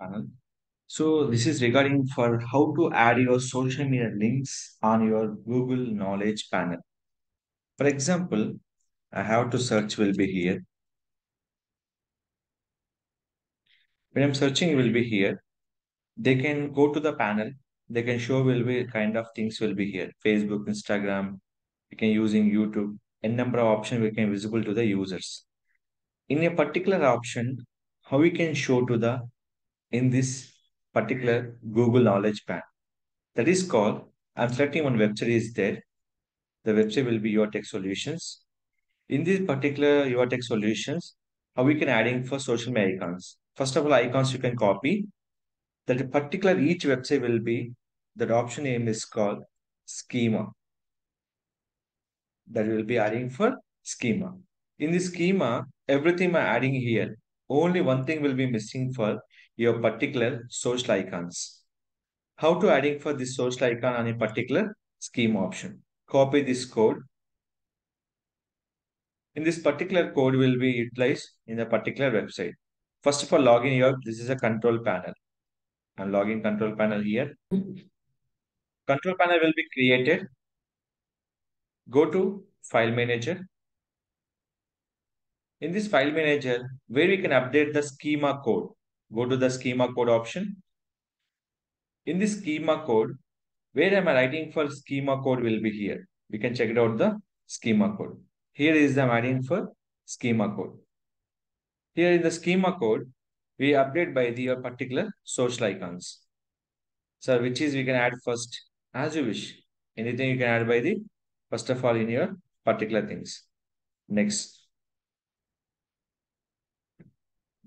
panel. So this is regarding for how to add your social media links on your Google Knowledge panel. For example, I have to search will be here. When I'm searching will be here, they can go to the panel. They can show will be kind of things will be here. Facebook, Instagram, you can using YouTube, a number of options we can visible to the users. In a particular option, how we can show to the in this particular Google Knowledge Pan. That is called, I'm selecting one website is there. The website will be Your Tech Solutions. In this particular Your Tech Solutions, how we can adding for social media icons. First of all, icons you can copy. That particular each website will be, that option name is called schema. That will be adding for schema. In the schema, everything I'm adding here. Only one thing will be missing for your particular social icons. How to adding for this social icon on a particular scheme option. Copy this code. In this particular code will be utilized in a particular website. First of all, login here. This is a control panel. I'm logging control panel here. Control panel will be created. Go to file manager. In this file manager, where we can update the schema code. Go to the schema code option. In the schema code, where am I writing for schema code will be here. We can check it out the schema code. Here is the adding for schema code. Here in the schema code, we update by the uh, particular social icons. So which is we can add first as you wish. Anything you can add by the first of all in your particular things. Next.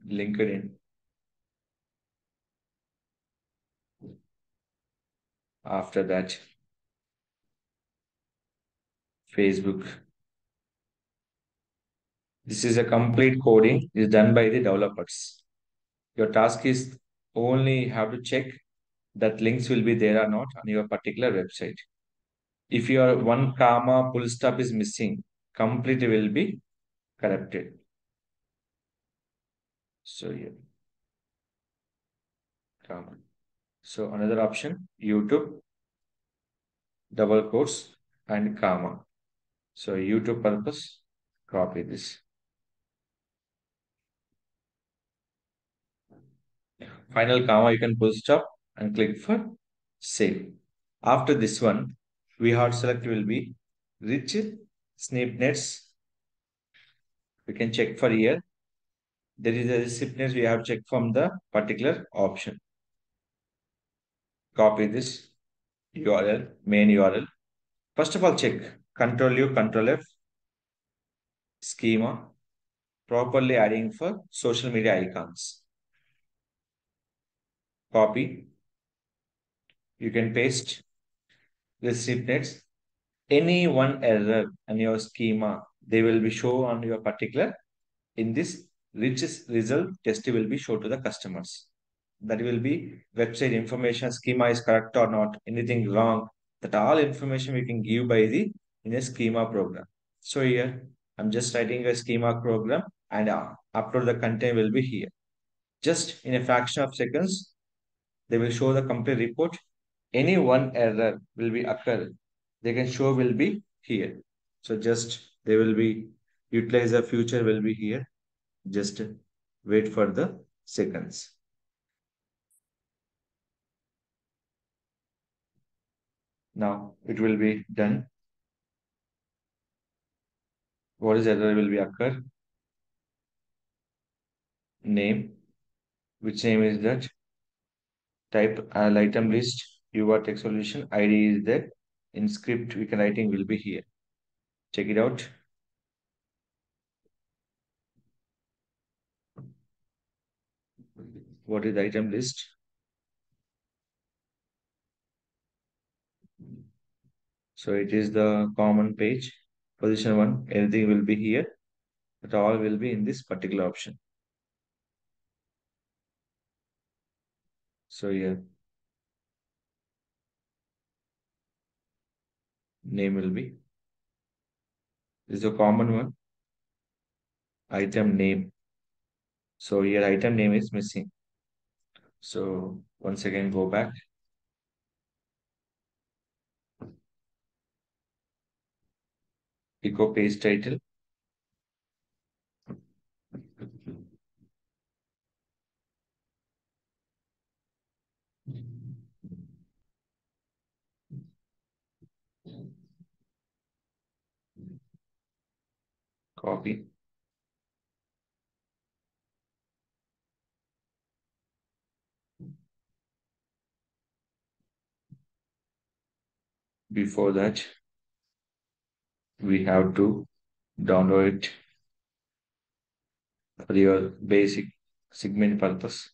LinkedIn. After that, Facebook. This is a complete coding is done by the developers. Your task is only have to check that links will be there or not on your particular website. If your one comma full stop is missing, complete will be corrected. So here, comma. So another option, YouTube, double quotes and comma. So YouTube purpose, copy this. Final comma, you can pull stop and click for save. After this one, we have select will be rich Snippets. We can check for here. There is a Snippets we have checked from the particular option copy this URL, main URL. First of all, check Control U, Control F, schema, properly adding for social media icons. Copy. You can paste this Snippets. Any one error in your schema, they will be shown on your particular in this Rich Results Test will be shown to the customers that will be website information schema is correct or not, anything wrong, that all information we can give by the in a schema program. So here I'm just writing a schema program and uh, upload the content will be here. Just in a fraction of seconds, they will show the complete report. Any one error will be occur. They can show will be here. So just they will be utilize the future will be here. Just wait for the seconds. Now it will be done. What is error will be occur? Name. Which name is that? Type uh, item list. Your tech solution. ID is there. In script, we can writing will be here. Check it out. What is the item list? So it is the common page, position one, everything will be here, but all will be in this particular option. So here, name will be, this is a common one, item name. So here item name is missing. So once again, go back. Echo page title. Copy. Before that, we have to download it for your basic segment purpose.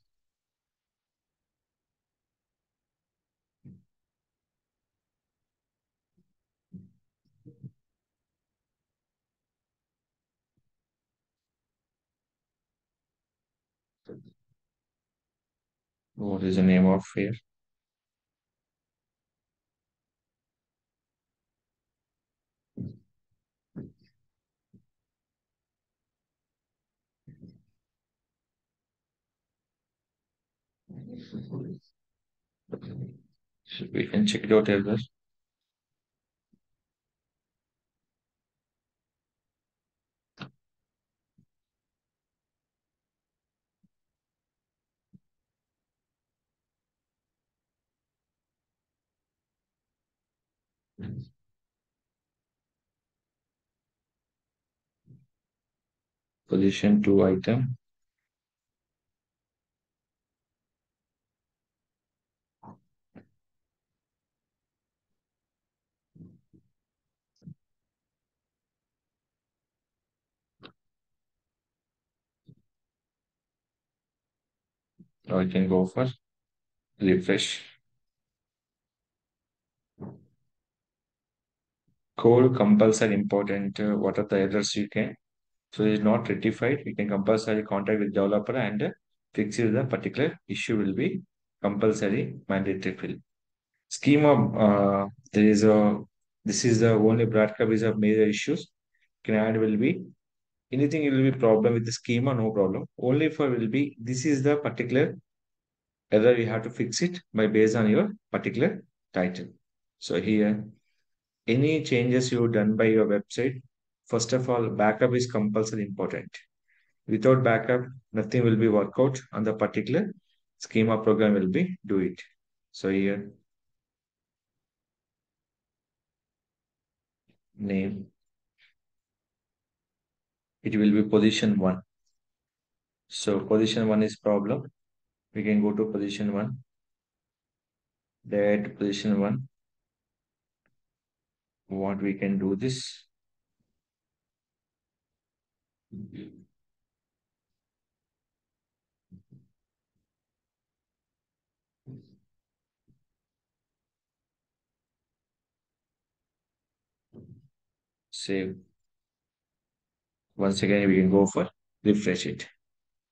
What is the name of here? So we can check it out as well. Position two item. Now I can go for refresh. Code compulsory important. Uh, what are the errors you can? So it is not rectified. You can compulsory contact with developer and fix the particular issue will be compulsory mandatory fill. Schema, uh, there is a, this is the only broadcast is of major issues. Can add will be anything will be problem with the schema, no problem. Only for will be, this is the particular error you have to fix it by based on your particular title. So here, any changes you done by your website, first of all, backup is compulsory important. Without backup, nothing will be work out on the particular schema program will be do it. So here, name, it will be position one. So position one is problem. We can go to position one. That position one. What we can do this. Save. Once again, we can go for refresh it.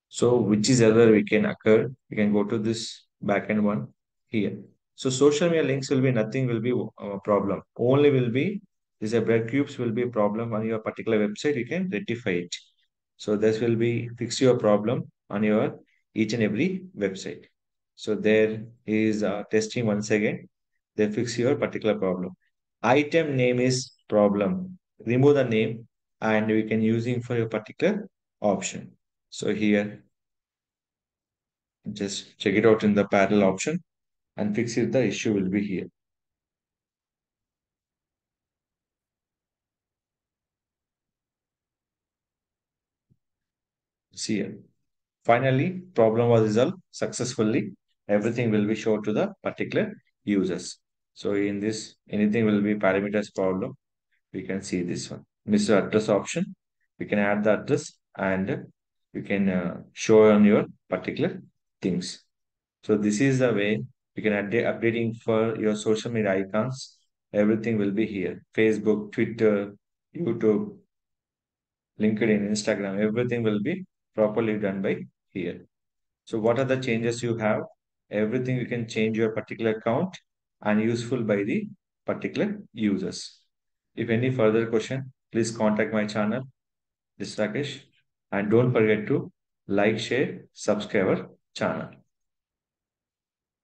So which is other we can occur, we can go to this backend one here. So social media links will be nothing will be a problem. Only will be this a breadcrumbs will be a problem on your particular website. You can rectify it. So this will be fix your problem on your each and every website. So there is uh, testing once again. They fix your particular problem. Item name is problem. Remove the name and we can using for your particular option. So here, just check it out in the parallel option and fix it. The issue will be here. See here. Finally, problem was resolved successfully. Everything will be shown to the particular users. So in this, anything will be parameters problem. We can see this one. Mr. Address option. We can add the address and you can uh, show on your particular things. So this is the way you can add updating for your social media icons. Everything will be here. Facebook, Twitter, YouTube, LinkedIn, Instagram, everything will be properly done by here. So what are the changes you have? Everything you can change your particular account and useful by the particular users. If any further question, please contact my channel, this Rakesh. And don't forget to like, share, subscribe our channel.